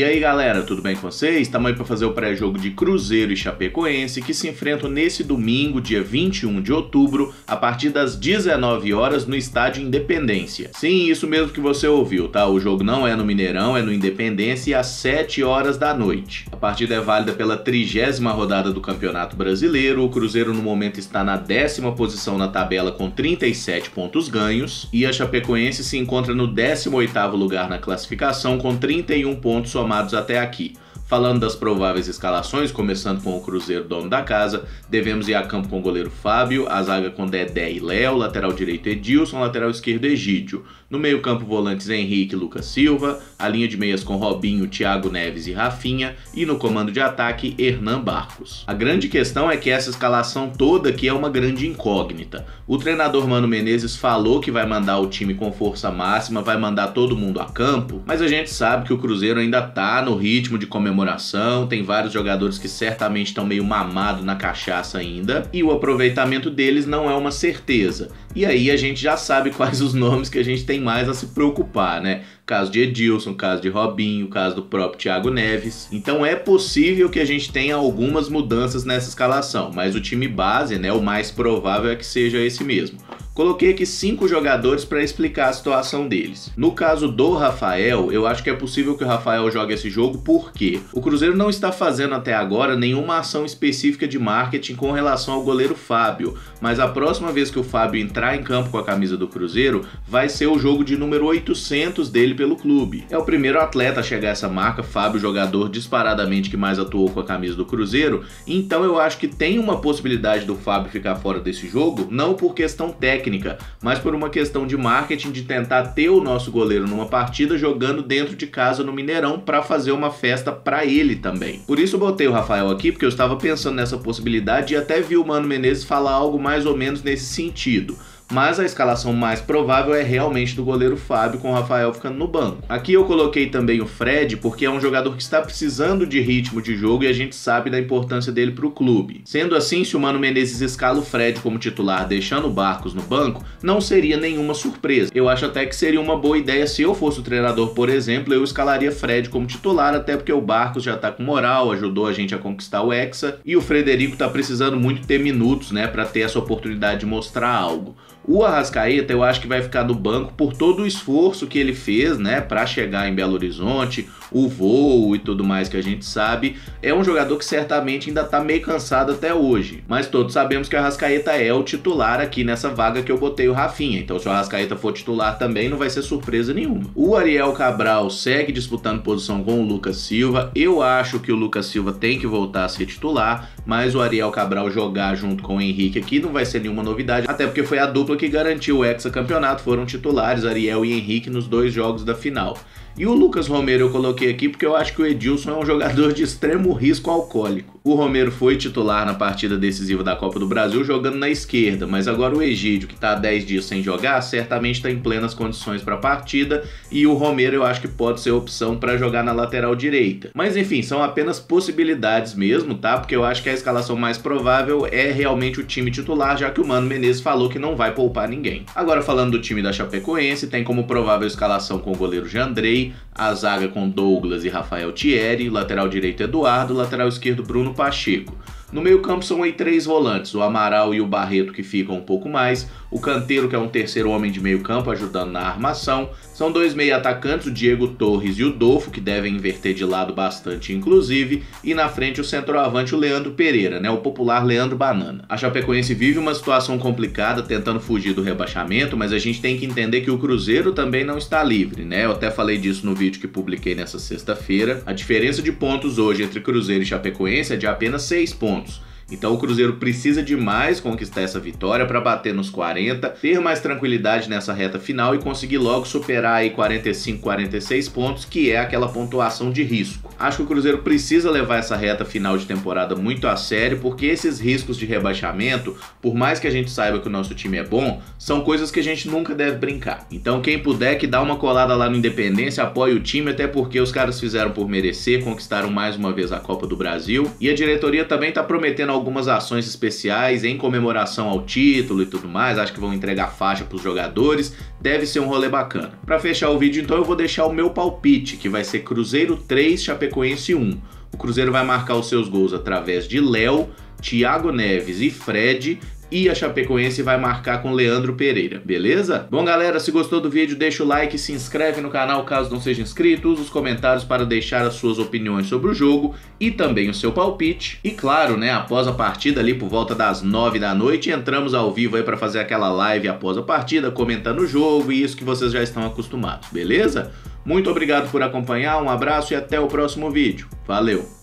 E aí galera, tudo bem com vocês? Aí para fazer o pré-jogo de Cruzeiro e Chapecoense que se enfrentam nesse domingo, dia 21 de outubro, a partir das 19 horas no Estádio Independência. Sim, isso mesmo que você ouviu, tá? O jogo não é no Mineirão, é no Independência às 7 horas da noite. A partida é válida pela trigésima rodada do Campeonato Brasileiro. O Cruzeiro no momento está na décima posição na tabela com 37 pontos ganhos e a Chapecoense se encontra no 18º lugar na classificação com 31 pontos somados até aqui. Falando das prováveis escalações, começando com o Cruzeiro dono da casa, devemos ir a campo com o goleiro Fábio, a zaga com Dedé e Léo, lateral direito Edilson, lateral esquerdo Egídio. No meio campo, volantes Henrique e Lucas Silva, a linha de meias com Robinho, Thiago Neves e Rafinha, e no comando de ataque, Hernan Barcos. A grande questão é que essa escalação toda aqui é uma grande incógnita. O treinador Mano Menezes falou que vai mandar o time com força máxima, vai mandar todo mundo a campo, mas a gente sabe que o Cruzeiro ainda tá no ritmo de comemoração comemoração, tem vários jogadores que certamente estão meio mamados na cachaça ainda, e o aproveitamento deles não é uma certeza. E aí a gente já sabe quais os nomes que a gente tem mais a se preocupar, né? Caso de Edilson, caso de Robinho, caso do próprio Thiago Neves. Então é possível que a gente tenha algumas mudanças nessa escalação, mas o time base, né, o mais provável é que seja esse mesmo. Coloquei aqui cinco jogadores para explicar a situação deles. No caso do Rafael, eu acho que é possível que o Rafael jogue esse jogo porque o Cruzeiro não está fazendo até agora nenhuma ação específica de marketing com relação ao goleiro Fábio, mas a próxima vez que o Fábio entrar em campo com a camisa do Cruzeiro vai ser o jogo de número 800 dele pelo clube. É o primeiro atleta a chegar a essa marca, Fábio, jogador disparadamente que mais atuou com a camisa do Cruzeiro, então eu acho que tem uma possibilidade do Fábio ficar fora desse jogo, não por questão técnica mas por uma questão de marketing de tentar ter o nosso goleiro numa partida jogando dentro de casa no Mineirão para fazer uma festa para ele também. Por isso eu botei o Rafael aqui porque eu estava pensando nessa possibilidade e até vi o Mano Menezes falar algo mais ou menos nesse sentido mas a escalação mais provável é realmente do goleiro Fábio com o Rafael ficando no banco. Aqui eu coloquei também o Fred porque é um jogador que está precisando de ritmo de jogo e a gente sabe da importância dele para o clube. Sendo assim, se o Mano Menezes escala o Fred como titular deixando o Barcos no banco, não seria nenhuma surpresa. Eu acho até que seria uma boa ideia se eu fosse o treinador, por exemplo, eu escalaria Fred como titular, até porque o Barcos já tá com moral, ajudou a gente a conquistar o Hexa e o Frederico tá precisando muito ter minutos, né, para ter essa oportunidade de mostrar algo. O Arrascaeta eu acho que vai ficar no banco por todo o esforço que ele fez, né, para chegar em Belo Horizonte, o voo e tudo mais que a gente sabe. É um jogador que certamente ainda tá meio cansado até hoje, mas todos sabemos que o Arrascaeta é o titular aqui nessa vaga que eu botei o Rafinha. Então se o Arrascaeta for titular também não vai ser surpresa nenhuma. O Ariel Cabral segue disputando posição com o Lucas Silva. Eu acho que o Lucas Silva tem que voltar a ser titular, mas o Ariel Cabral jogar junto com o Henrique aqui não vai ser nenhuma novidade, até porque foi a dupla que garantiu o hexacampeonato foram titulares Ariel e Henrique nos dois jogos da final. E o Lucas Romero eu coloquei aqui porque eu acho que o Edilson é um jogador de extremo risco alcoólico. O Romero foi titular na partida decisiva da Copa do Brasil jogando na esquerda, mas agora o Egídio, que está há 10 dias sem jogar, certamente está em plenas condições para a partida e o Romero eu acho que pode ser opção para jogar na lateral direita. Mas enfim, são apenas possibilidades mesmo, tá? Porque eu acho que a escalação mais provável é realmente o time titular, já que o Mano Menezes falou que não vai poupar ninguém. Agora falando do time da Chapecoense, tem como provável escalação com o goleiro Jandrei, a zaga com Douglas e Rafael Thierry, lateral direito Eduardo, lateral esquerdo Bruno Pacheco. No meio-campo são aí três volantes, o Amaral e o Barreto que ficam um pouco mais, o Canteiro, que é um terceiro homem de meio-campo ajudando na armação. São dois meio-atacantes, o Diego Torres e o Dolfo, que devem inverter de lado bastante, inclusive, e na frente o centroavante, o Leandro Pereira, né, o popular Leandro Banana. A Chapecoense vive uma situação complicada tentando fugir do rebaixamento, mas a gente tem que entender que o Cruzeiro também não está livre, né? Eu até falei disso no vídeo que publiquei nessa sexta-feira. A diferença de pontos hoje entre Cruzeiro e Chapecoense é de apenas seis pontos. Então o Cruzeiro precisa demais conquistar essa vitória para bater nos 40, ter mais tranquilidade nessa reta final e conseguir logo superar aí 45, 46 pontos, que é aquela pontuação de risco. Acho que o Cruzeiro precisa levar essa reta final de temporada muito a sério, porque esses riscos de rebaixamento, por mais que a gente saiba que o nosso time é bom, são coisas que a gente nunca deve brincar. Então quem puder que dá uma colada lá no Independência, apoie o time, até porque os caras fizeram por merecer, conquistaram mais uma vez a Copa do Brasil, e a diretoria também está prometendo algumas ações especiais em comemoração ao título e tudo mais. Acho que vão entregar faixa para os jogadores. Deve ser um rolê bacana. Para fechar o vídeo, então, eu vou deixar o meu palpite, que vai ser Cruzeiro 3, Chapecoense 1. O Cruzeiro vai marcar os seus gols através de Léo, Thiago Neves e Fred, e a Chapecoense vai marcar com Leandro Pereira, beleza? Bom, galera, se gostou do vídeo, deixa o like, se inscreve no canal caso não seja inscrito, usa os comentários para deixar as suas opiniões sobre o jogo e também o seu palpite. E claro, né, após a partida ali por volta das 9 da noite, entramos ao vivo aí para fazer aquela live após a partida, comentando o jogo e isso que vocês já estão acostumados, beleza? Muito obrigado por acompanhar, um abraço e até o próximo vídeo. Valeu!